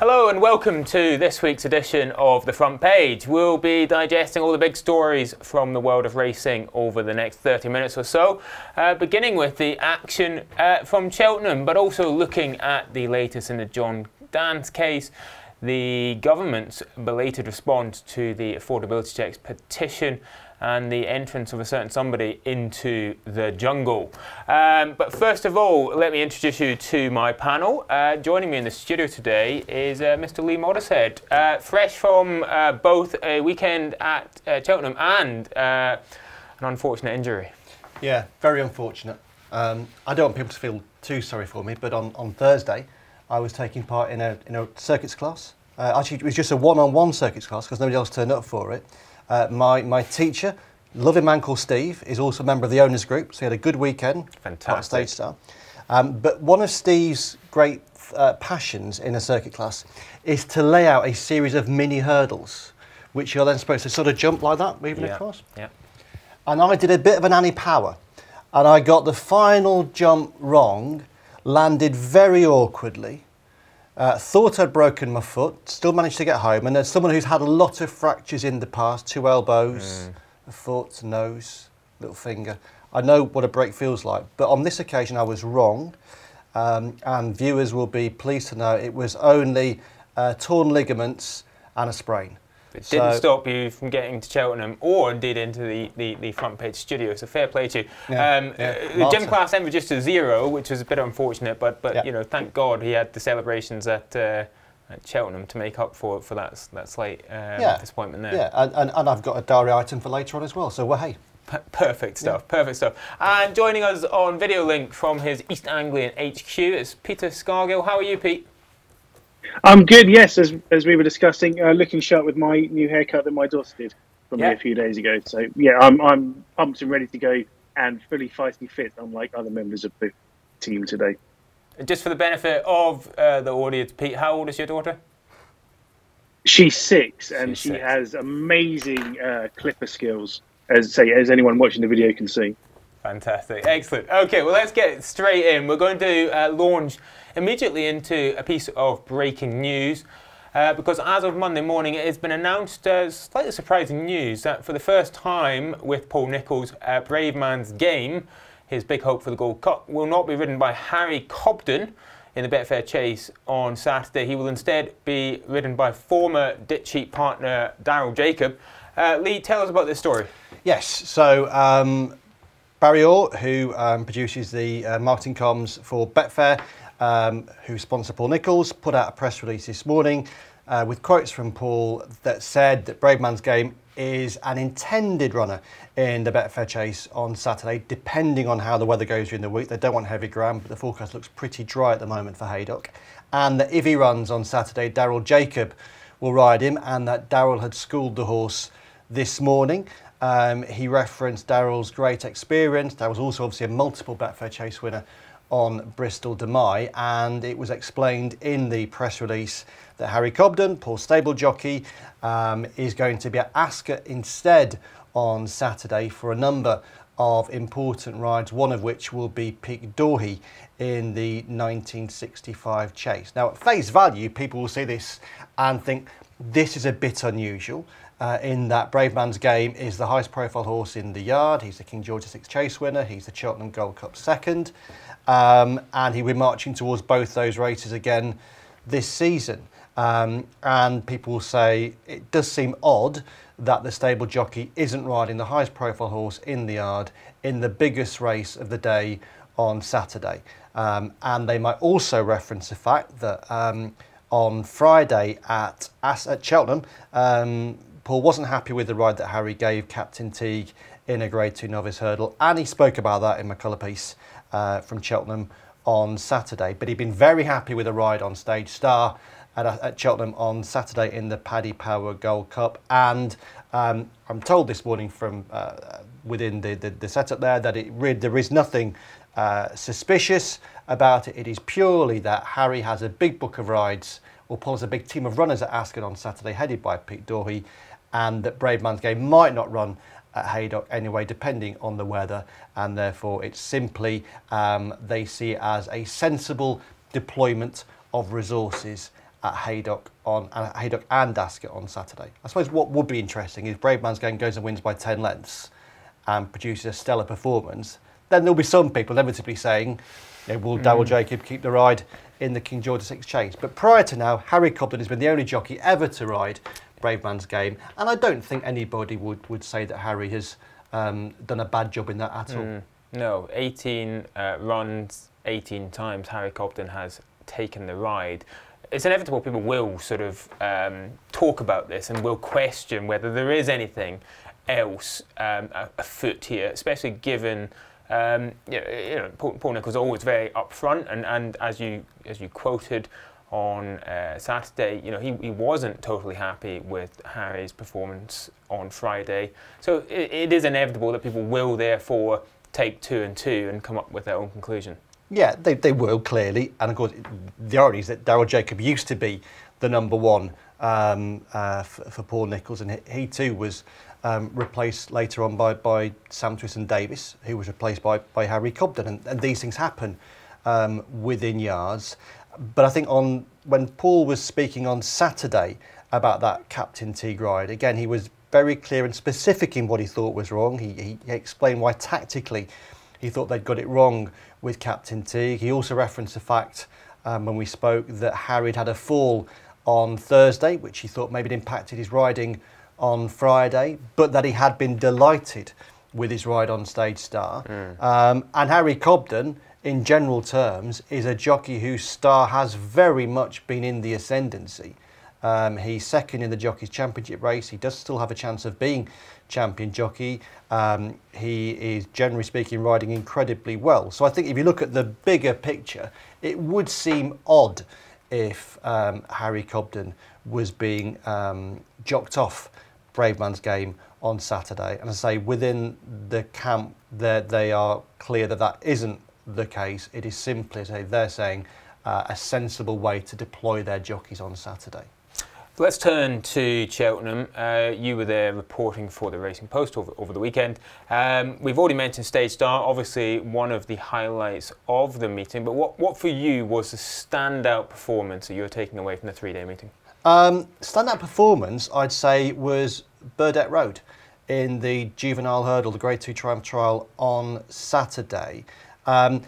Hello and welcome to this week's edition of The Front Page. We'll be digesting all the big stories from the world of racing over the next 30 minutes or so, uh, beginning with the action uh, from Cheltenham, but also looking at the latest in the John Dance case, the government's belated response to the affordability checks petition, and the entrance of a certain somebody into the jungle. Um, but first of all, let me introduce you to my panel. Uh, joining me in the studio today is uh, Mr. Lee Mottershead, uh, fresh from uh, both a weekend at uh, Cheltenham and uh, an unfortunate injury. Yeah, very unfortunate. Um, I don't want people to feel too sorry for me, but on, on Thursday, I was taking part in a, in a circuits class. actually, it was just a one-on-one circuits class because nobody else turned up for it. Uh, my, my teacher, loving man called Steve, is also a member of the owners group, so he had a good weekend. Fantastic. Stage star. Um, but one of Steve's great uh, passions in a circuit class is to lay out a series of mini hurdles, which you're then supposed to sort of jump like that, moving yeah. across. Yeah. And I did a bit of an Annie Power, and I got the final jump wrong, landed very awkwardly, uh, thought I'd broken my foot, still managed to get home. And as someone who's had a lot of fractures in the past, two elbows, mm. a foot, nose, little finger, I know what a break feels like. But on this occasion, I was wrong. Um, and viewers will be pleased to know it was only uh, torn ligaments and a sprain. It didn't stop you from getting to Cheltenham or indeed into the, the, the front page studio, so fair play to you. Yeah, um, yeah. Uh, the gym class was just a zero, which was a bit unfortunate, but, but yeah. you know, thank God he had the celebrations at, uh, at Cheltenham to make up for, for that, that slight um, disappointment there. Yeah, and, and, and, I've got a diary item for later on as well, so well, hey. Perfect stuff, perfect stuff. And joining us on video link from his East Anglian HQ is Peter Scargill. How are you, Pete? I'm good. Yes, as as we were discussing, uh, looking sharp with my new haircut that my daughter did from yeah. me a few days ago. So yeah, I'm I'm pumped and ready to go and fully feisty fit, unlike other members of the team today. Just for the benefit of uh, the audience, Pete, how old is your daughter? She's six, and She's she six. has amazing uh, clipper skills, as say as anyone watching the video can see. Fantastic, excellent. Okay, well let's get straight in. We're going to uh, launch immediately into a piece of breaking news. Uh, because as of Monday morning, it has been announced as slightly surprising news that for the first time with Paul Nicholls, uh, Bravemansgame, his big hope for the Gold Cup, will not be ridden by Harry Cobden in the Betfair Chase on Saturday. He will instead be ridden by former Ditcheat partner Daryl Jacob. Uh, Lee, tell us about this story. Yes, so um, Barry Orr, who um, produces the uh, marketing comms for Betfair, um, who sponsor Paul Nicholls, put out a press release this morning uh, with quotes from Paul that said that Bravemansgame is an intended runner in the Betfair Chase on Saturday, depending on how the weather goes during the week. They don't want heavy ground, but the forecast looks pretty dry at the moment for Haydock. And that if he runs on Saturday, Daryl Jacob will ride him, and that Daryl had schooled the horse this morning. Um, he referenced Daryl's great experience. Was also obviously a multiple Betfair Chase winner on Bristol de Mai, and it was explained in the press release that Harry Cobden, Paul stable jockey, um, is going to be at Ascot instead on Saturday for a number of important rides, one of which will be Pic D'Orhy in the 1965 chase. Now, at face value, people will see this and think this is a bit unusual. Uh, in that Bravemansgame is the highest profile horse in the yard. He's the King George VI chase winner. He's the Cheltenham Gold Cup second. Um, and he'll be marching towards both those races again this season. Um, and people will say it does seem odd that the stable jockey isn't riding the highest profile horse in the yard in the biggest race of the day on Saturday. Um, and they might also reference the fact that um, on Friday at, at Cheltenham, um, Paul wasn't happy with the ride that Harry gave Captain Teague in a Grade 2 novice hurdle, and he spoke about that in my colour piece uh, from Cheltenham on Saturday. But he'd been very happy with a ride on Stage Star at, uh, at Cheltenham on Saturday in the Paddy Power Gold Cup. And um, I'm told this morning from uh, within the, the, the, setup there that it, there is nothing uh, suspicious about it. It is purely that Harry has a big book of rides, or pulls a big team of runners at Ascot on Saturday, headed by Pic D'Orhy, and that Bravemansgame might not run at Haydock anyway, depending on the weather, and therefore it's simply um, they see it as a sensible deployment of resources at Haydock on uh, Haydock and Ascot on Saturday. I suppose what would be interesting is Brave Man's Bravemansgame goes and wins by 10 lengths and produces a stellar performance. Then there'll be some people inevitably saying, you know, will mm. Daryl Jacob keep the ride in the King George VI Chase? But prior to now, Harry Cobden has been the only jockey ever to ride Brave Man's Bravemansgame, and I don't think anybody would, would say that Harry has um, done a bad job in that at all. Mm. No, 18 uh, runs, 18 times Harry Cobden has taken the ride it's inevitable people will sort of um, talk about this and will question whether there is anything else um, afoot here, especially given um, you know, Paul, Paul Nicholls always very upfront, and, and as you as you quoted on uh, Saturday, you know he, he wasn't totally happy with Harry's performance on Friday. So it, it is inevitable that people will therefore take two and two and come up with their own conclusion. Yeah, they, they will clearly, and of course, the irony is that Daryl Jacob used to be the number one um, uh, for, for, Paul Nicholls, and he, he too was um, replaced later on by, by Sam Twiston-Davies, who was replaced by, by Harry Cobden, and, and these things happen um, within yards. But I think on when Paul was speaking on Saturday about that Captain Teague ride, again he was very clear and specific in what he thought was wrong. He, he explained why tactically he thought they'd got it wrong with Captain Teague. He also referenced the fact um, when we spoke that Harry had a fall on Thursday, which he thought maybe impacted his riding on Friday, but that he had been delighted with his ride on Stage Star. Mm. Um, and Harry Cobden, in general terms, is a jockey whose star has very much been in the ascendancy. Um, he's second in the Jockeys Championship race. He does still have a chance of being champion jockey. Um, he is, generally speaking, riding incredibly well. So I think if you look at the bigger picture, it would seem odd if um, Harry Cobden was being um, jocked off Bravemansgame on Saturday. And I say within the camp, that they are clear that that isn't the case. It is simply, they're saying uh, a sensible way to deploy their jockeys on Saturday. Let's turn to Cheltenham. Uh, you were there reporting for the Racing Post over, over the weekend. Um, we've already mentioned Stage Star, obviously one of the highlights of the meeting. But what, what for you was the standout performance that you were taking away from the three-day meeting? Um, standout performance, I'd say, was Burdett Road in the juvenile hurdle, the Grade 2 Triumph Trial on Saturday. Um,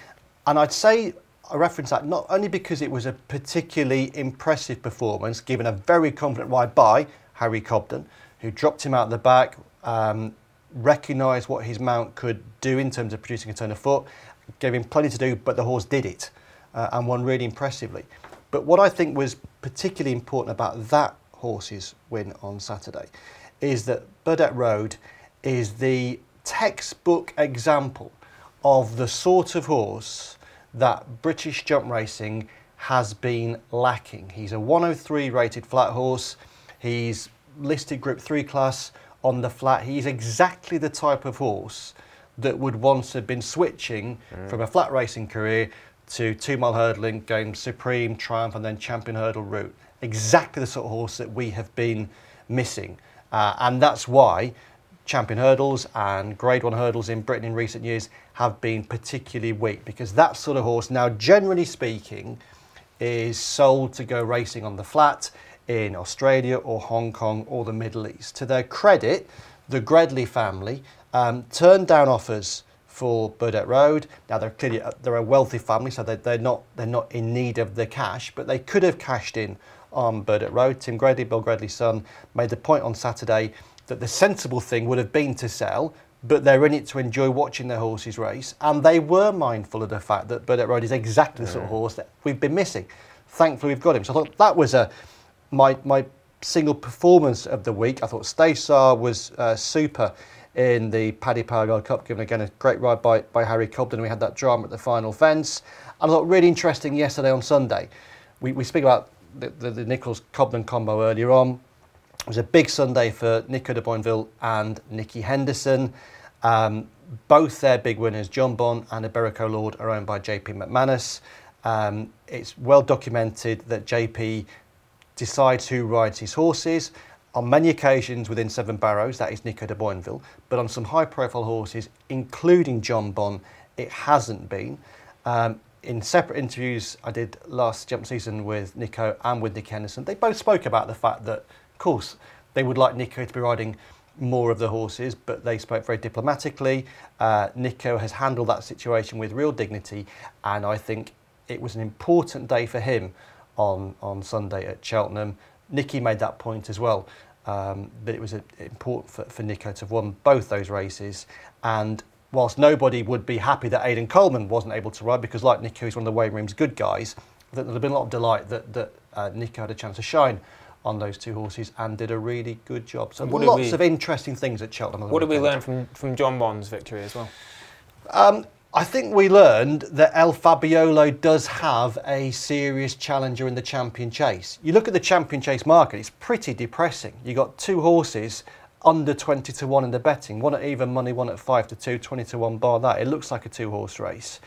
and I'd say I reference that not only because it was a particularly impressive performance, given a very confident ride by Harry Cobden, who dropped him out the back, um, recognised what his mount could do in terms of producing a turn of foot, gave him plenty to do, but the horse did it uh, and won really impressively. But what I think was particularly important about that horse's win on Saturday is that Burdett Road is the textbook example of the sort of horse that British jump racing has been lacking. He's a 103 rated flat horse. He's listed Group 3 class on the flat. He's exactly the type of horse that would once have been switching mm. from a flat racing career to two mile hurdling, going Supreme, Triumph, and then Champion Hurdle route. Exactly the sort of horse that we have been missing. Uh, and that's why champion hurdles and grade one hurdles in Britain in recent years have been particularly weak because that sort of horse now generally speaking is sold to go racing on the flat in Australia or Hong Kong or the Middle East. To their credit, the Gredley family um, turned down offers for Burdett Road. Now they're clearly they're a wealthy family, so they're, they're not they're not in need of the cash, but they could have cashed in on Burdett Road. Tim Gredley, Bill Gredley's son, made the point on Saturday that the sensible thing would have been to sell, but they're in it to enjoy watching their horses race. And they were mindful of the fact that Burdett Road is exactly the sort of horse that we've been missing. Thankfully, we've got him. So I thought that was a my my single performance of the week. I thought Stage Star was uh, super in the Paddy Power Gold Cup, given again a great ride by, by Harry Cobden. We had that drama at the final fence. And I thought really interesting yesterday on Sunday. We, we speak about the, the, the Nicholls Cobden combo earlier on. It was a big Sunday for Nico de Boinville and Nicky Henderson. Um, both their big winners, Jonbon and Iberico Lord, are owned by JP McManus. Um, it's well documented that JP decides who rides his horses. On many occasions within Seven Barrows, that is Nico de Boinville, but on some high profile horses, including Jonbon, it hasn't been. Um, in separate interviews I did last jump season with Nico and with Nick Henderson, they both spoke about the fact that, course, they would like Nico to be riding more of the horses, but they spoke very diplomatically. Uh, Nico has handled that situation with real dignity, and I think it was an important day for him on, on Sunday at Cheltenham. Nicky made that point as well, um, but it was a, important for, for Nico to have won both those races. And whilst nobody would be happy that Aidan Coleman wasn't able to ride, because like Nico, he's one of the waiting room's good guys, that there'd have been a lot of delight that, that uh, Nico had a chance to shine on those two horses and did a really good job. So what lots we, of interesting things at Cheltenham. What did we learn from, from Jonbon's victory as well? Um, I think we learned that El Fabiolo does have a serious challenger in the champion chase. You look at the champion chase market, it's pretty depressing. You've got two horses under 20 to 1 in the betting, one at even money, one at 5 to 2, 20 to 1 bar that. It looks like a two horse race.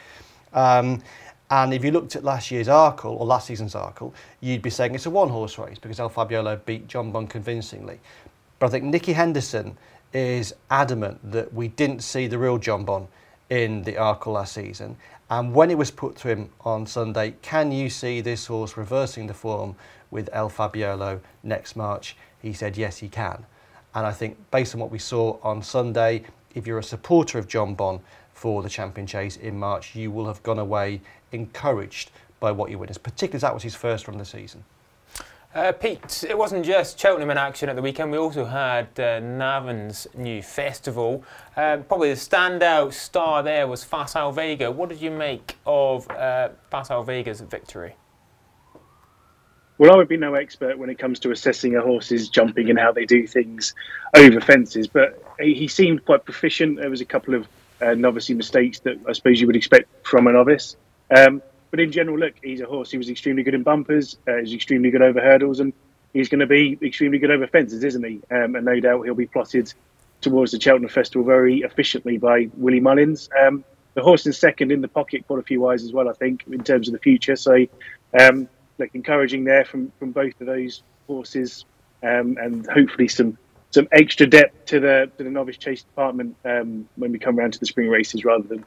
Um, and if you looked at last year's Arkle, or last season's Arkle, you'd be saying it's a one horse race because El Fabiolo beat Jonbon convincingly. But I think Nicky Henderson is adamant that we didn't see the real John Jonbon in the Arkle last season. And when it was put to him on Sunday, can you see this horse reversing the form with El Fabiolo next March? He said, yes, he can. And I think based on what we saw on Sunday, if you're a supporter of John Jonbon for the champion chase in March, you will have gone away encouraged by what you witnessed, particularly as that was his first run of the season. Uh, Pete, it wasn't just Cheltenham in action at the weekend. We also had uh, Navan's new festival. Uh, probably the standout star there was Facile Vega. What did you make of uh, Facile Vega's victory? Well, I would be no expert when it comes to assessing a horse's jumping and how they do things over fences, but he seemed quite proficient. There was a couple of uh, novice mistakes that I suppose you would expect from a novice. Um, but in general, look, he's a horse. He was extremely good in bumpers. Uh, he's extremely good over hurdles, and he's going to be extremely good over fences, isn't he? Um, and no doubt he'll be plotted towards the Cheltenham Festival very efficiently by Willie Mullins. Um, the horse in second in the pocket, quite a few wise as well, I think, in terms of the future. So, um, look, encouraging there from from both of those horses, um, and hopefully some some extra depth to the to the novice chase department um, when we come around to the spring races, rather than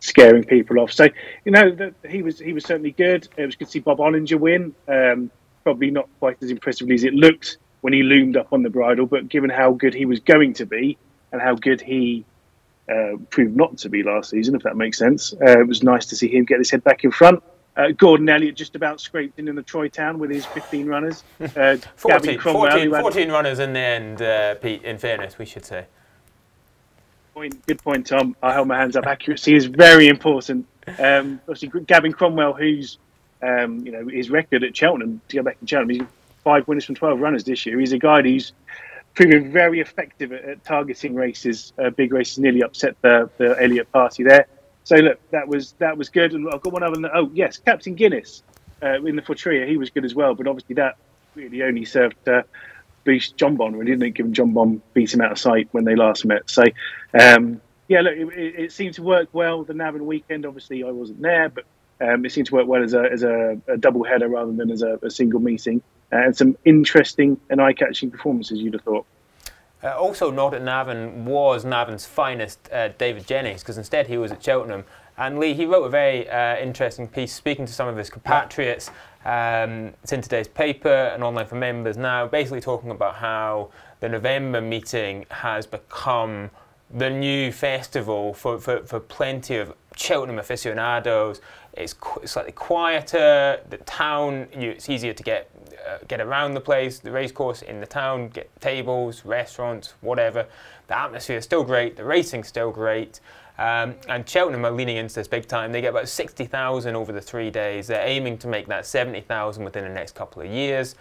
scaring people off. So you know that he was he was certainly good. It was good to see Bob Olinger win. Um, probably not quite as impressively as it looked when he loomed up on the bridle, but given how good he was going to be and how good he uh, proved not to be last season, if that makes sense, uh, it was nice to see him get his head back in front. Uh, Gordon Elliott just about scraped in in the Troytown with his 15 runners. Uh, 14, 14, 14, runners in the end, uh, Pete, in fairness, we should say point. Good point, Tom. I hold my hands up. Accuracy is very important. Um, obviously, Gavin Cromwell, who's um, you know his record at Cheltenham to go back to Cheltenham, he's five winners from twelve runners this year. He's a guy who's proven very effective at, at targeting races. Uh, big races nearly upset the the Elliott party there. So look, that was that was good. And I've got one other. Oh yes, Captain Guinness uh, in the Fortria, he was good as well. But obviously that really only served. Uh, beat Jonbon really, didn't it? Given Jonbon beat him out of sight when they last met. So, um, yeah, look, it, it, seemed to work well. The Navan weekend, obviously, I wasn't there, but um, it seemed to work well as a as a, a double header rather than as a, a single meeting, uh, and some interesting and eye-catching performances. You'd have thought. Uh, also, not at Navan was Navan's finest uh, David Jennings, because instead he was at Cheltenham. And Lee, he wrote a very uh, interesting piece speaking to some of his compatriots um, it's in today's paper and online for members now, basically talking about how the November meeting has become the new festival for, for, for plenty of Cheltenham aficionados. It's qu- slightly quieter. The town, you, it's easier to get uh, get around the place. The racecourse in the town, get tables, restaurants, whatever. The atmosphere is still great. The racing's still great. Um, and Cheltenham are leaning into this big time. They get about 60,000 over the three days. They're aiming to make that 70,000 within the next couple of years.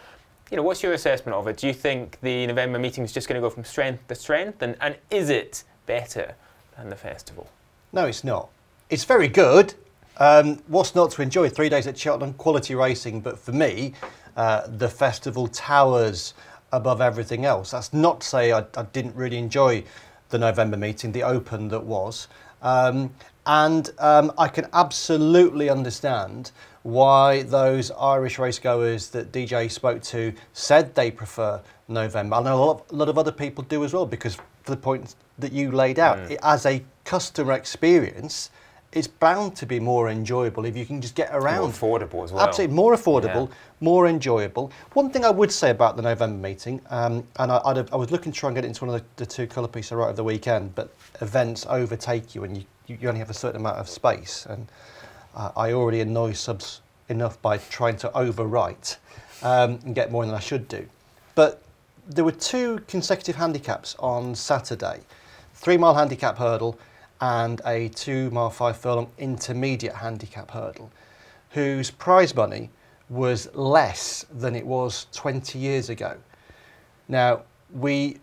You know, what's your assessment of it? Do you think the November meeting is just going to go from strength to strength? And, and is it better than the festival? No, it's not. It's very good. Um, what's not to enjoy? Three days at Cheltenham, quality racing. But for me, uh, the festival towers above everything else. That's not to say I, I didn't really enjoy the November meeting, the open that was. Um, and um, I can absolutely understand why those Irish racegoers that DJ spoke to said they prefer November. I know a lot, a lot of other people do as well because for the point that you laid out, mm. it, as a customer experience, it's bound to be more enjoyable if you can just get around. More affordable as well. Absolutely, more affordable, Yeah. more enjoyable. One thing I would say about the November meeting, um, and I, I'd have, I was looking to try and get into one of the, the two colour pieces right of the weekend, but events overtake you and you, you you only have a certain amount of space. And uh, I already annoy subs enough by trying to overwrite um, and get more than I should do. But there were two consecutive handicaps on Saturday three mile handicap hurdle and a two mile five furlong intermediate handicap hurdle, whose prize money was less than it was 20 years ago. Now, we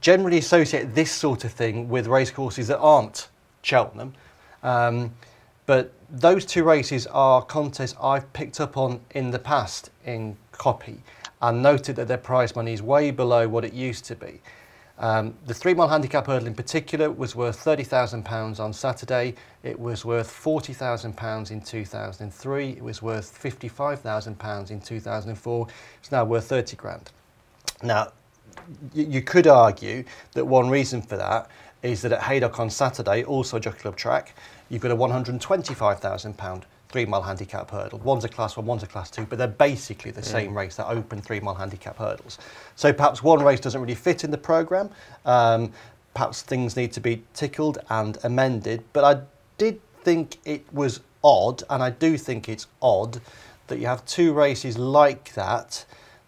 generally associate this sort of thing with racecourses that aren't Cheltenham. Um, but those two races are contests I've picked up on in the past in copy and noted that their prize money is way below what it used to be. Um, the three mile handicap hurdle in particular was worth £30,000 on Saturday. It was worth £40,000 in 2003. It was worth £55,000 in 2004. It's now worth 30 grand. Now, you could argue that one reason for that is that at Haydock on Saturday, also a jockey club track, you've got a £125,000 three mile handicap hurdle. One's a class one, one's a class two, but they're basically the same race, they're open three mile handicap hurdles. So perhaps one race doesn't really fit in the programme. Um, perhaps things need to be tickled and amended, but I did think it was odd, and I do think it's odd that you have two races like that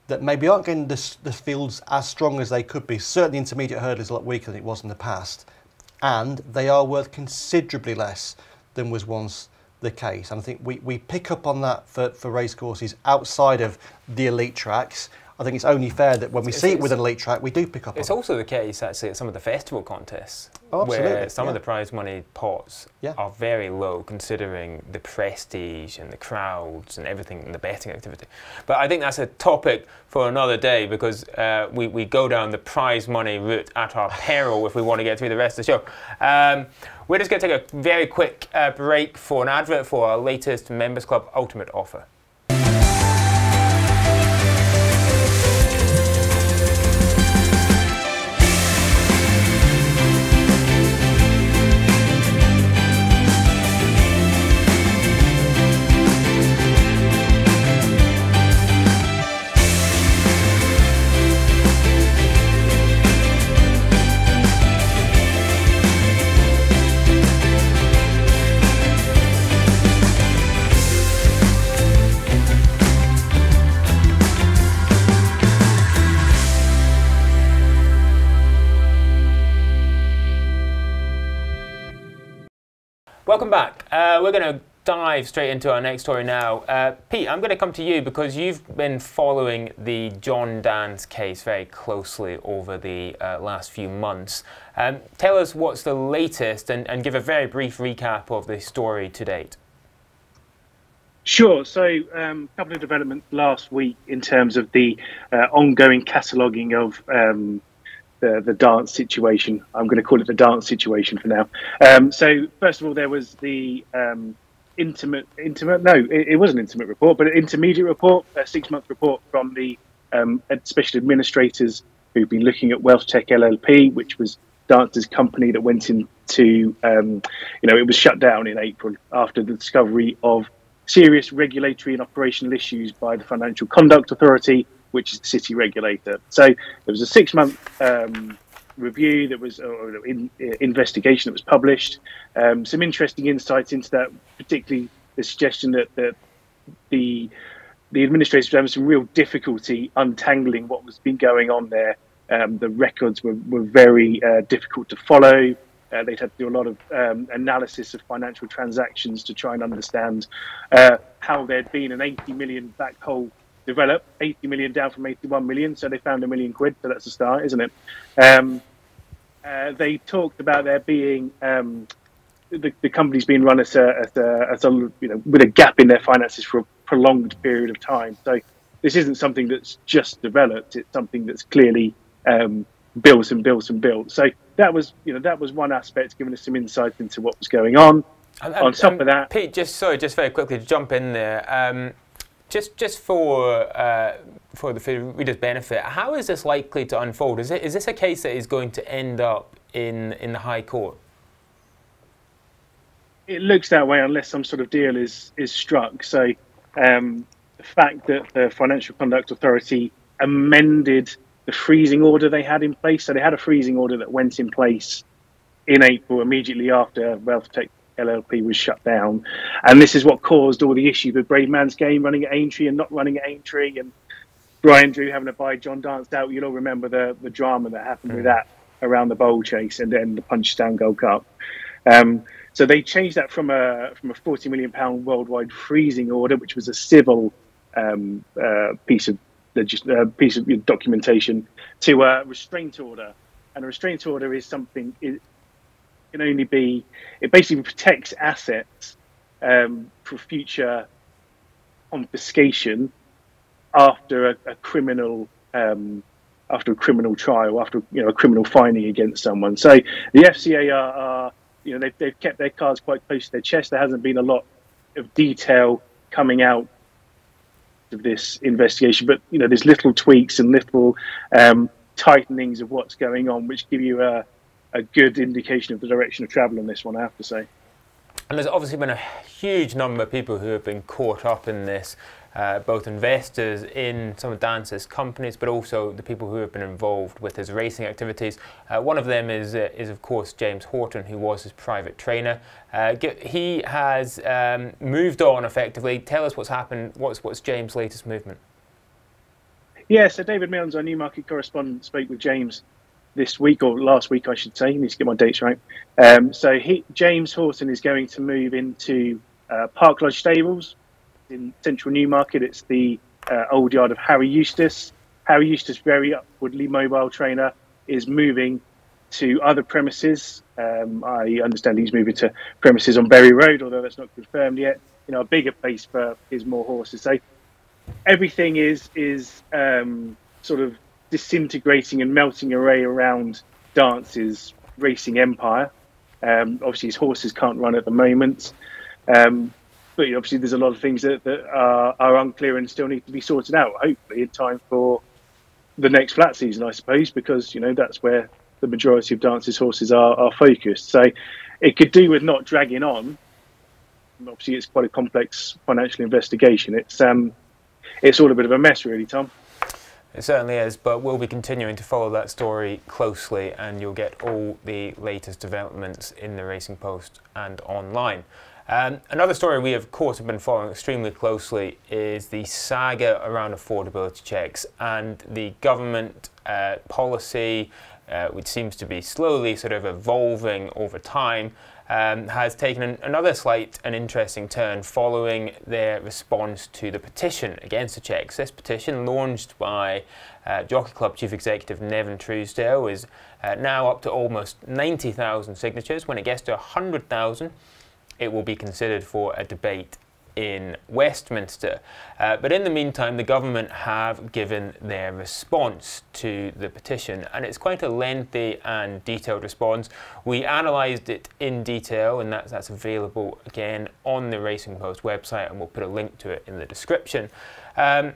that maybe aren't getting the, the fields as strong as they could be. Certainly, intermediate hurdle is a lot weaker than it was in the past, and they are worth considerably less than was once the case. And I think we, we pick up on that for, for race courses outside of the elite tracks. I think it's only fair that when we It's- see it with an elite track, we do pick up It's also the case actually at some of the festival contests Oh, where some yeah. of the prize money pots Yeah. are very low considering the prestige and the crowds and everything and the betting activity. But I think that's a topic for another day because uh, we, we go down the prize money route at our peril if we want to get through the rest of the show. Um, we're just going to take a very quick uh, break for an advert for our latest Members Club Ultimate offer. Welcome back. Uh, we're going to dive straight into our next story now. Uh, Pete, I'm going to come to you because you've been following the John Dance case very closely over the uh, last few months. Um, tell us what's the latest and, and give a very brief recap of the story to date. Sure. So, um, a couple of developments last week in terms of the uh, ongoing cataloguing of um, the, the dance situation. I'm going to call it the dance situation for now. Um, so, first of all, there was the um, intimate, intimate. No, it, it was an intimate report, but an intermediate report, a six-month report from the um, special administrators who've been looking at WealthTek LLP, which was Dance's company that went into, um, you know, it was shut down in April after the discovery of serious regulatory and operational issues by the Financial Conduct Authority, which is the city regulator. So there was a six month um, review that was, or in, uh, investigation that was published. Um, some interesting insights into that, particularly the suggestion that, that the the administrators were having some real difficulty untangling what was been going on there. Um, the records were, were very uh, difficult to follow. Uh, they'd had to do a lot of um, analysis of financial transactions to try and understand uh, how there'd been an 80 million black hole develop, 80 million down from 81 million. So they found a million quid. So that's a start, isn't it? Um, uh, they talked about there being um, the, the company's been run as a, as a, as a, you know, with a gap in their finances for a prolonged period of time. So this isn't something that's just developed. It's something that's clearly um, built and built and built. So that was, you know, that was one aspect, giving us some insight into what was going on. And- On top of that- Pete, just sorry, just very quickly to jump in there. Um, just, just for uh, for the readers' benefit, how is this likely to unfold? Is it is this a case that is going to end up in in the High Court? it looks that way unless some sort of deal is is struck. So um, the fact that the Financial Conduct Authority amended the freezing order they had in place, so they had a freezing order that went in place in April immediately after WealthTek LLP was shut down, and this is what caused all the issue with Bravemansgame running at Aintree and not running at Aintree, and Bryan Drew having to buy John Dance out. You'll all remember the the drama that happened mm. with that around the bowl chase and then the Punchestown Gold Cup. Um, so they changed that from a from a forty million pound worldwide freezing order, which was a civil um, uh, piece of just uh, piece of documentation, to a restraint order. And a restraint order is something it can only be it basically protects assets um, for future confiscation after a, a criminal um, after a criminal trial, after you know a criminal finding against someone. So the FCA are, are you know they've, they've kept their cards quite close to their chest. There hasn't been a lot of detail coming out of this investigation, but you know there's little tweaks and little um, tightenings of what's going on, which give you a, a good indication of the direction of travel on this one. I have to say. And there's obviously been a huge number of people who have been caught up in this uh, both investors in some of Dance's companies, but also the people who have been involved with his racing activities. Uh, one of them is, uh, is, of course, James Horton, who was his private trainer. Uh, he has um, moved on effectively. Tell us what's happened. What's, what's James' latest movement? Yeah, so David Milnes, our Newmarket correspondent, spoke with James this week or last week, I should say. I need to get my dates right. Um, so he, James Horton is going to move into uh, Park Lodge Stables, in central Newmarket. It's the uh, old yard of Harry Eustace. Harry Eustace, very upwardly mobile trainer, is moving to other premises. Um, I understand he's moving to premises on Berry Road, although that's not confirmed yet. You know, a bigger place for his more horses. So everything is is um, sort of disintegrating and melting away around Dance's racing empire. Um, obviously, his horses can't run at the moment. Um, but obviously there's a lot of things that, that are, are, unclear and still need to be sorted out. Hopefully, in time for the next flat season, I suppose, because you know that's where the majority of Dance's horses are, are focused. So it could do with not dragging on. Obviously, it's quite a complex financial investigation. It's um, it's all a bit of a mess, really, Tom. It certainly is, but we'll be continuing to follow that story closely, and you'll get all the latest developments in the Racing Post and online. Um, another story we, of course, have been following extremely closely is the saga around affordability checks and the government uh, policy, uh, which seems to be slowly sort of evolving over time, um, has taken an, another slight and interesting turn following their response to the petition against the checks. This petition, launched by uh, Jockey Club Chief Executive Nevin Truesdale, is uh, now up to almost 90,000 signatures. When it gets to 100,000, it will be considered for a debate in Westminster. Uh, but in the meantime, the government have given their response to the petition, and it's quite a lengthy and detailed response. We analysed it in detail, and that's, that's available again on the Racing Post website, and we'll put a link to it in the description. Um,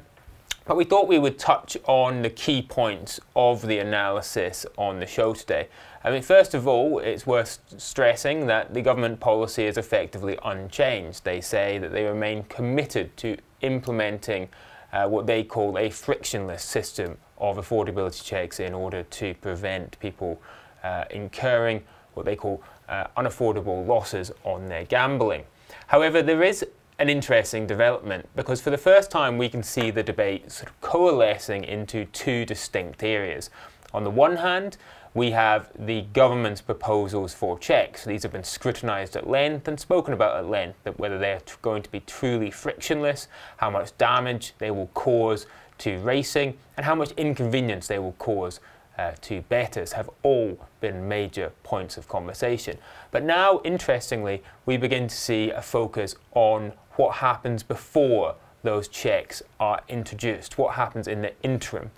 but we thought we would touch on the key points of the analysis on the show today. I mean, first of all, it's worth stressing that the government policy is effectively unchanged. They say that they remain committed to implementing uh, what they call a frictionless system of affordability checks in order to prevent people uh, incurring what they call uh, unaffordable losses on their gambling. However, there is an interesting development because for the first time we can see the debate sort of coalescing into two distinct areas. On the one hand, we have the government's proposals for checks. These have been scrutinised at length and spoken about at length, that whether they're going to be truly frictionless, how much damage they will cause to racing, and how much inconvenience they will cause uh, to bettors have all been major points of conversation. But now, interestingly, we begin to see a focus on what happens before those checks are introduced, what happens in the interim.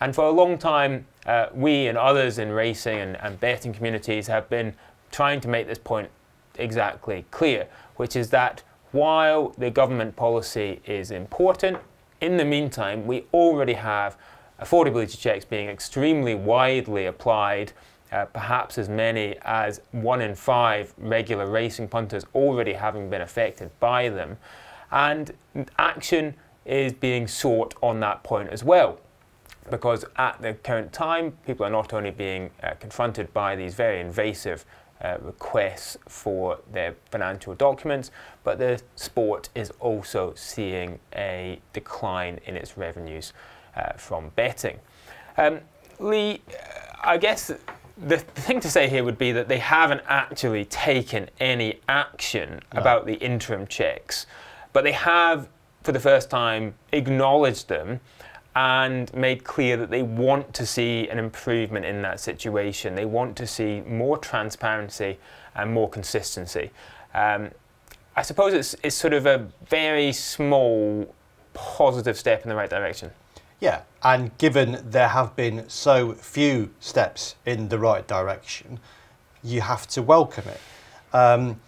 And for a long time, uh, we and others in racing and, and betting communities have been trying to make this point exactly clear, which is that while the government policy is important, in the meantime, we already have affordability checks being extremely widely applied uh, perhaps as many as one in five regular racing punters already having been affected by them. And action is being sought on that point as well. Because at the current time, people are not only being uh, confronted by these very invasive uh, requests for their financial documents, but the sport is also seeing a decline in its revenues uh, from betting. Um, Lee, I guess the thing to say here would be that they haven't actually taken any action no. about the interim checks, but they have, for the first time, acknowledged them and made clear that they want to see an improvement in that situation. They want to see more transparency and more consistency. Um, I suppose it's, it's sort of a very small positive step in the right direction. Yeah, and given there have been so few steps in the right direction, you have to welcome it. Um,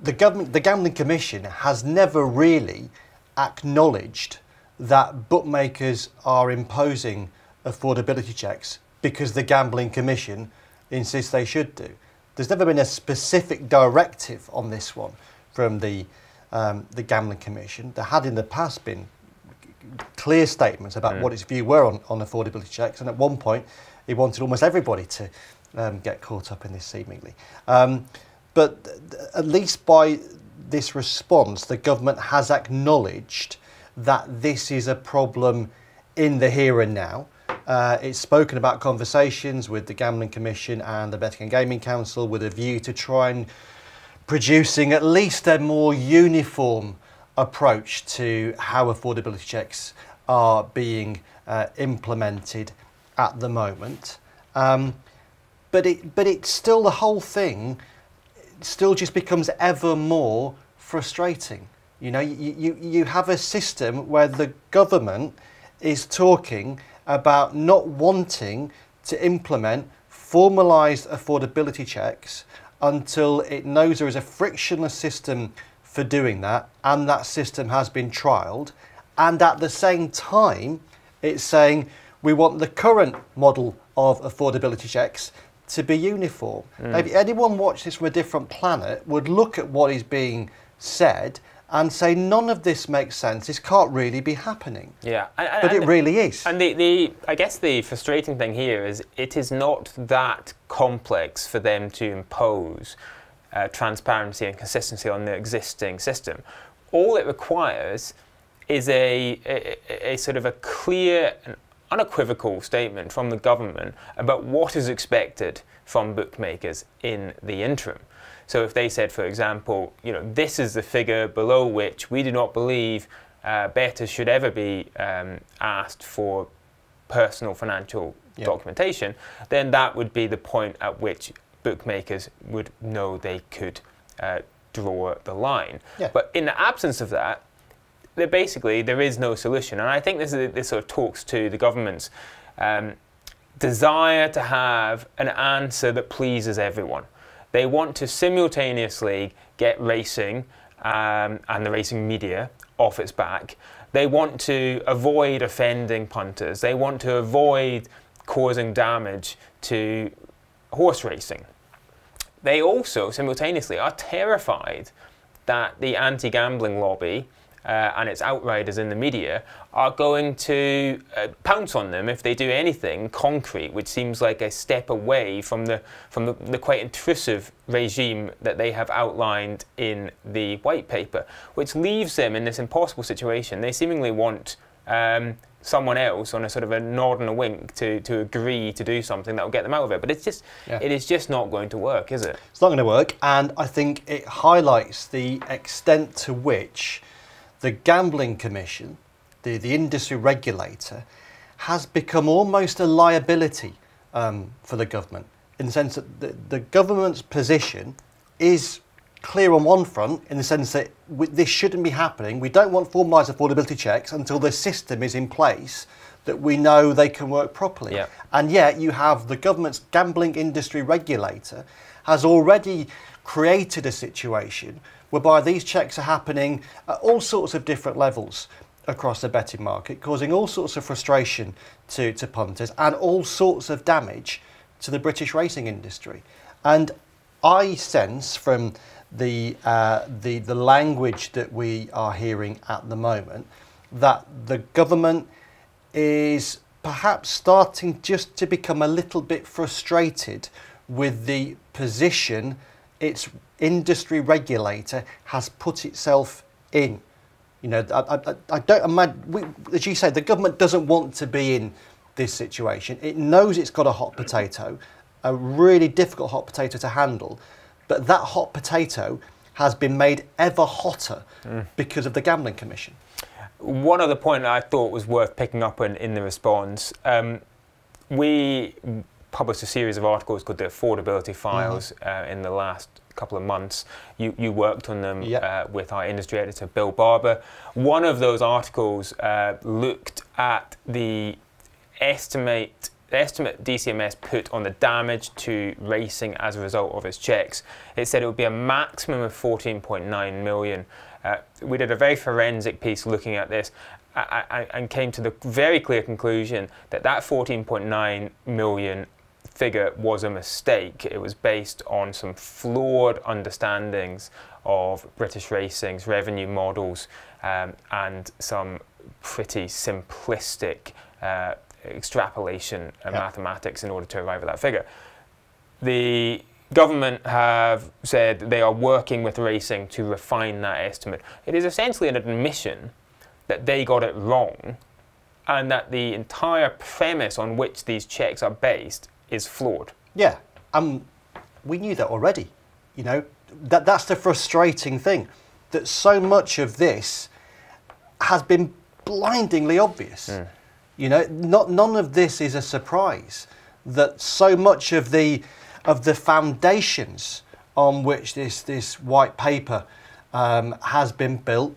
the government, the Gambling Commission, has never really acknowledged that bookmakers are imposing affordability checks because the Gambling Commission insists they should do. There's never been a specific directive on this one from the um, the Gambling Commission. There had in the past been clear statements about mm. what its view were on, on affordability checks, and at one point, he wanted almost everybody to um, get caught up in this seemingly. Um, but at least by this response, the government has acknowledged that this is a problem in the here and now. Uh, it's spoken about conversations with the Gambling Commission and the Betting and Gaming Council with a view to try and producing at least a more uniform approach to how affordability checks are being uh, implemented at the moment. Um, but it, but it's still the whole thing still just becomes ever more frustrating. You know, you, you, you have a system where the government is talking about not wanting to implement formalised affordability checks until it knows there is a frictionless system for doing that, and that system has been trialled. And at the same time, it's saying we want the current model of affordability checks to be uniform. Mm. If anyone watched this from a different planet would look at what is being said and say none of this makes sense. This can't really be happening. Yeah, and, and, but it really is. And the, the I guess the frustrating thing here is it is not that complex for them to impose uh, transparency and consistency on the existing system. All it requires is a, a, a, sort of a clear and unequivocal statement from the government about what is expected from bookmakers in the interim. So if they said, for example, you know, this is the figure below which we do not believe uh, bettors should ever be um, asked for personal financial yep. documentation, then that would be the point at which bookmakers would know they could uh, draw the line. Yeah. But in the absence of that, there basically there is no solution. And I think this, is, this sort of talks to the government's um, desire to have an answer that pleases everyone. They want to simultaneously get racing um, and the racing media off its back. They want to avoid offending punters. They want to avoid causing damage to horse racing. They also simultaneously are terrified that the anti gambling lobby uh, and its outriders in the media are going to uh, pounce on them if they do anything concrete, which seems like a step away from the from the, the, quite intrusive regime that they have outlined in the white paper, which leaves them in this impossible situation. They seemingly want um, someone else on a sort of a nod and a wink to, to agree to do something that will get them out of it. But it's just yeah. it is just not going to work, is it? It's not going to work, and I think it highlights the extent to which the Gambling Commission, the, the industry regulator, has become almost a liability um, for the government in the sense that the, the government's position is clear on one front in the sense that we, this shouldn't be happening. We don't want formalised affordability checks until the system is in place that we know they can work properly. Yeah. And yet you have the government's gambling industry regulator has already created a situation whereby these checks are happening at all sorts of different levels across the betting market, causing all sorts of frustration to, to punters and all sorts of damage to the British racing industry. And I sense from the, uh, the, the language that we are hearing at the moment that the government is perhaps starting just to become a little bit frustrated with the position its industry regulator has put itself in. You know, I, I, I don't imagine, we, as you say, the government doesn't want to be in this situation. It knows it's got a hot potato, a really difficult hot potato to handle, but that hot potato has been made ever hotter mm. because of the Gambling Commission. One other point I thought was worth picking up on in the response. Um, we published a series of articles called the Affordability Files mm-hmm. uh, in the last couple of months. You, you worked on them yep. uh, with our industry editor, Bill Barber. One of those articles uh, looked at the estimate the estimate DCMS put on the damage to racing as a result of its checks. It said it would be a maximum of 14.9 million. Uh, we did a very forensic piece looking at this and came to the very clear conclusion that that 14.9 million figure was a mistake. It was based on some flawed understandings of British racing's revenue models um, and some pretty simplistic uh, extrapolation and yeah. mathematics in order to arrive at that figure. The government have said they are working with racing to refine that estimate. It is essentially an admission that they got it wrong and that the entire premise on which these checks are based is flawed. Yeah, um, we knew that already. You know, that that's the frustrating thing, that so much of this has been blindingly obvious. Mm. You know, not none of this is a surprise. That so much of the of the foundations on which this this white paper um, has been built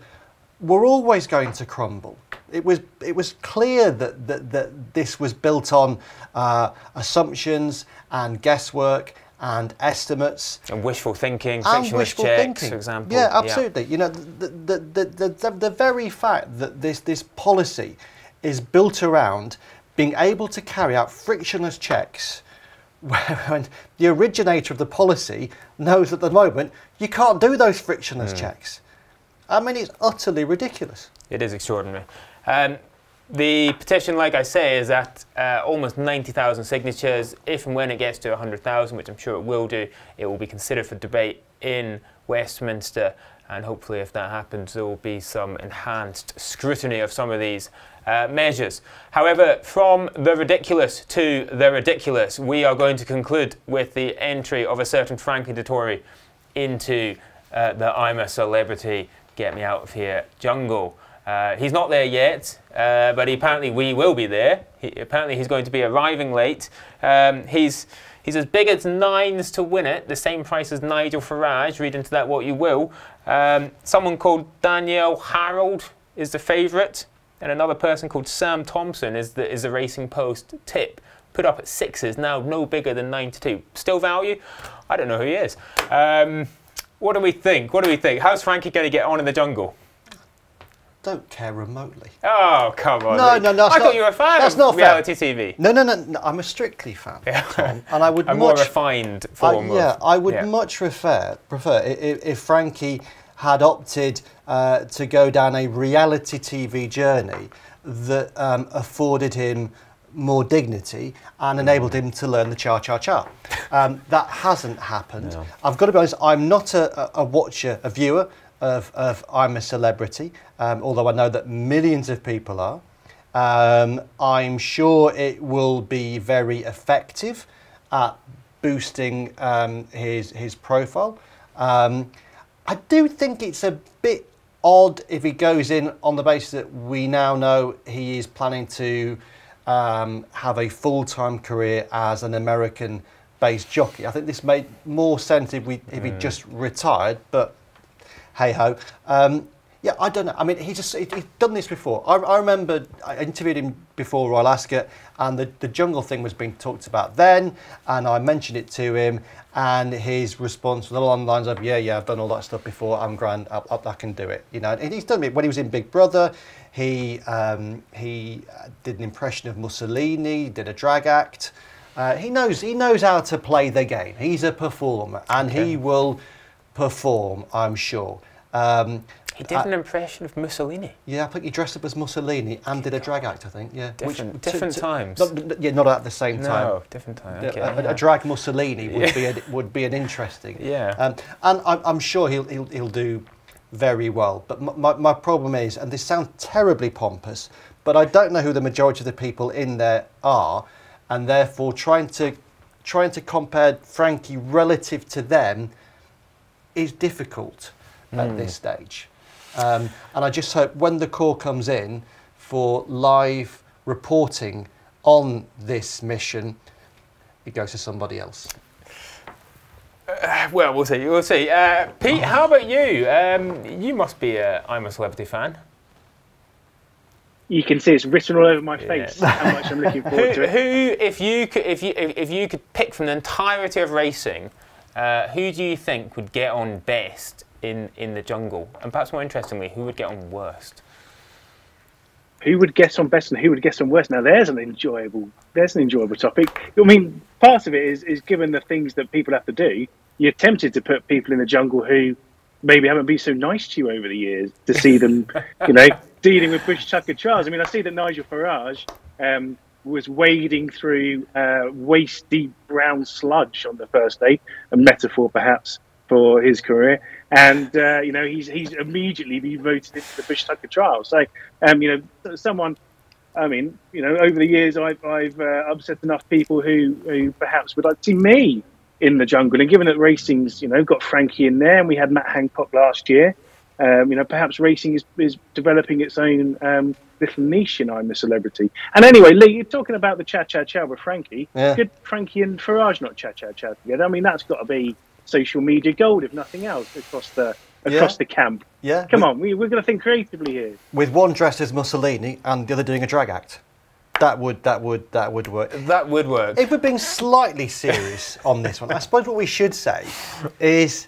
were always going to crumble. It was it was clear that that, that this was built on uh, assumptions and guesswork and estimates and wishful thinking, and wishful checks, thinking. for example. Yeah, absolutely. Yeah. You know, the the, the, the, the, the very fact that this this policy is built around being able to carry out frictionless checks when the originator of the policy knows at the moment you can't do those frictionless mm. checks. I mean, it's utterly ridiculous. It is extraordinary. Um, the petition, like I say, is at uh, almost 90,000 signatures. If and when it gets to 100,000, which I'm sure it will do, it will be considered for debate in Westminster. And hopefully, if that happens, there will be some enhanced scrutiny of some of these uh, measures. However, from the ridiculous to the ridiculous, we are going to conclude with the entry of a certain Frankie Dettori into uh, the I'm a Celebrity, Get Me Out of Here jungle. Uh, he's not there yet, uh, but he, apparently we will be there. He, apparently he's going to be arriving late. Um, he's, he's as big as nines to win it, the same price as Nigel Farage, read into that what you will. Um, someone called Danielle Harold is the favourite and another person called Sam Thompson is the, is the Racing Post tip. Put up at sixes, now no bigger than 92. Still value? I don't know who he is. Um, what do we think? What do we think? How's Frankie going to get on in the jungle? Don't care remotely. Oh, come on. No, no, no. I thought you were a fan that's of not reality fair. TV. No, no, no, no, I'm a strictly fan, Tom. And I would a much, more refined form I, Yeah, of, I would yeah. much prefer, prefer if, if Frankie had opted uh, to go down a reality TV journey that um, afforded him more dignity and enabled him to learn the cha cha cha. Um, that hasn't happened. No. I've got to be honest, I'm not a, a, watcher, a viewer of, of I'm a Celebrity, um, although I know that millions of people are. Um, I'm sure it will be very effective at boosting um, his, his profile. I do think it's a bit odd if he goes in on the basis that we now know he is planning to um, have a full-time career as an American-based jockey. I think this made more sense if, we, if he just retired, but hey ho. Um, yeah, I don't know. I mean, he just he, he's done this before. I, I remember I interviewed him before Royal Ascot, and the, the jungle thing was being talked about then, and I mentioned it to him, and his response was along the lines of, "Yeah, yeah, I've done all that stuff before. I'm grand. I, I, I can do it." You know, and he's done it when he was in Big Brother. He um, he did an impression of Mussolini, did a drag act. Uh, he knows he knows how to play the game. He's a performer, and okay. he will perform. I'm sure. Um, he did an impression of Mussolini. Yeah, I think he dressed up as Mussolini and did a drag act. I think. Yeah, different, Which, different times. Not, yeah, not at the same time. No, different time. Okay, a, yeah. a, drag Mussolini would yeah. be a, would be an interesting. Yeah. Um, and I'm, I'm, sure he'll, he'll he'll do very well. But my, my problem is, and this sounds terribly pompous, but I don't know who the majority of the people in there are, and therefore trying to trying to compare Frankie relative to them is difficult mm. at hmm. this stage. Um, and I just hope when the call comes in for live reporting on this mission, it goes to somebody else. Uh, well, we'll see. We'll see. Uh, Pete, how about you? Um, you must be a I'm a Celebrity fan. You can see it's written all over my face yeah. how much I'm looking forward who, to it. Who, if you could, if you if you could pick from the entirety of racing, uh, who do you think would get on best in, in the jungle? And perhaps more interestingly, who would get on worst? Who would get on best and who would get on worst? Now, there's an enjoyable, there's an enjoyable topic. I mean, part of it is, is given the things that people have to do, you're tempted to put people in the jungle who maybe haven't been so nice to you over the years to see them, you know, dealing with bush tucker trials. I mean, I see that Nigel Farage um, was wading through uh, waist deep brown sludge on the first day, a metaphor perhaps for his career. And uh, you know he's he's immediately been voted into the Bush Tucker trial. So um, you know someone, I mean you know over the years I've I've uh, upset enough people who who perhaps would like to see me in the jungle. And given that racing's you know got Frankie in there, and we had Matt Hancock last year, um, you know perhaps racing is is developing its own. Um, little niche in I'm a Celebrity. And anyway, Lee, you're talking about the cha cha cha with Frankie. Yeah. Could Frankie and Farage not cha cha cha together? I mean, that's got to be social media gold, if nothing else, across the across yeah. the camp. Yeah. Come on, we, we're going to think creatively here. With one dressed as Mussolini and the other doing a drag act. That would that would that would work. That would work. If we're being slightly serious on this one, I suppose what we should say is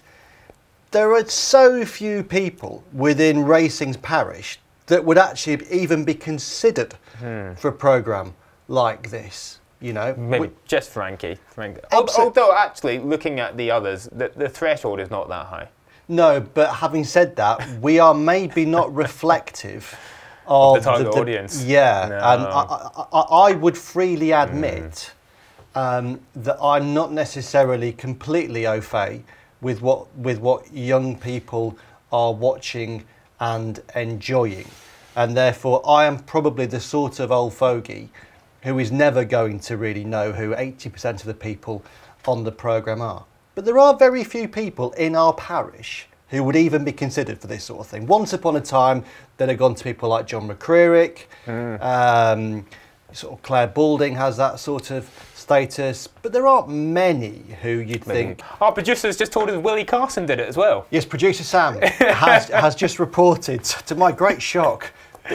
there are so few people within racing's parish that would actually even be considered hmm. for a program like this. You know, maybe we, just Frankie. Frankie. Although, actually, looking at the others, the, the threshold is not that high. No, but having said that, we are maybe not reflective of, of, the target the, the, audience. Yeah, no. and I, I, I, would freely admit mm. um, that I'm not necessarily completely au fait with what with what young people are watching and enjoying, and therefore I am probably the sort of old fogey who is never going to really know who 80% of the people on the programme are. But there are very few people in our parish who would even be considered for this sort of thing. Once upon a time, that had gone to people like John McCririck, mm. um, sort of Clare Balding has that sort of status, but there aren't many who you'd think. Our producers just told us Willie Carson did it as well. Yes, producer Sam has, has just reported, to my great shock,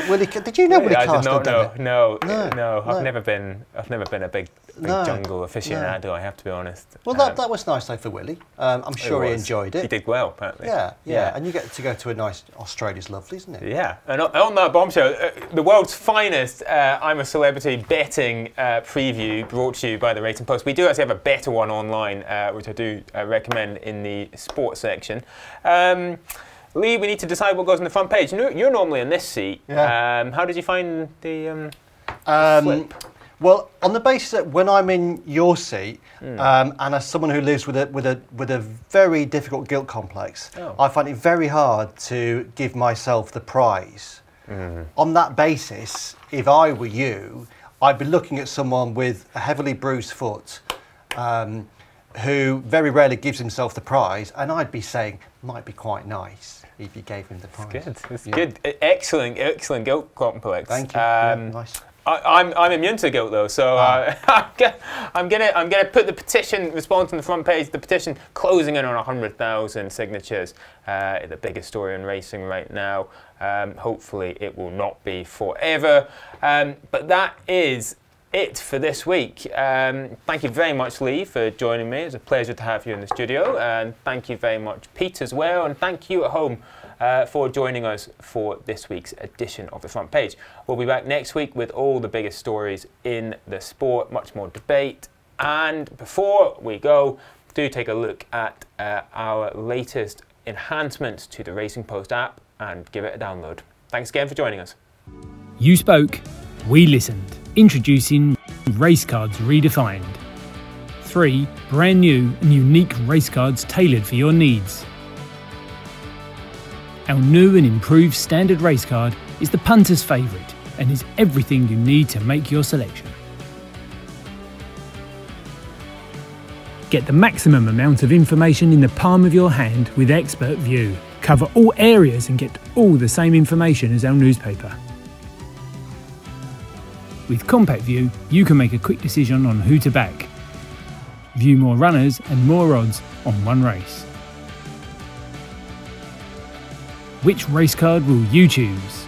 Willie, did you know Willie I did not know. No, no, no, I've never been. I've never been a big, big no, jungle aficionado. No. I have to be honest. Well, that, um, that was nice though for Willie. Um, I'm sure he enjoyed it. He did well, apparently. Yeah, yeah, yeah, and you get to go to a nice Australia's lovely, isn't it? Yeah, and on that bombshell, uh, the world's finest uh, I'm a Celebrity betting uh, preview brought to you by the Racing Post. We do actually have a better one online, uh, which I do uh, recommend in the sports section. Um, Lee, we need to decide what goes on the front page. You're normally in this seat. Yeah. Um, how did you find the um, um, flip? Well, on the basis that when I'm in your seat, mm. um, and as someone who lives with a with a with a very difficult guilt complex, oh. I find it very hard to give myself the prize. Mm. On that basis, if I were you, I'd be looking at someone with a heavily bruised foot, um, who very rarely gives himself the prize, and I'd be saying might be quite nice if you gave him the prize. It's good. It's yeah. good. Excellent, excellent guilt complex. Thank you. Um, yeah, nice. I, am I'm immune to guilt though, so uh, ah. I'm gonna I'm gonna put the petition response on the front page. The petition closing in on hundred thousand signatures. Uh, the biggest story in racing right now. Um, hopefully, it will not be forever. Um, but that is it for this week. Um, thank you very much, Lee, for joining me. It's a pleasure to have you in the studio. And thank you very much, Pete, as well. And thank you at home uh, for joining us for this week's edition of The Front Page. We'll be back next week with all the biggest stories in the sport, much more debate, And before we go, do take a look at uh, our latest enhancements to the Racing Post app and give it a download. Thanks again for joining us. You spoke, we listened. Introducing Race Cards Redefined. Three brand new and unique race cards tailored for your needs. Our new and improved standard race card is the punter's favourite and is everything you need to make your selection. Get the maximum amount of information in the palm of your hand with Expert View. Cover all areas and get all the same information as our newspaper. With Compact View, you can make a quick decision on who to back. View more runners and more odds on one race. Which race card will you choose?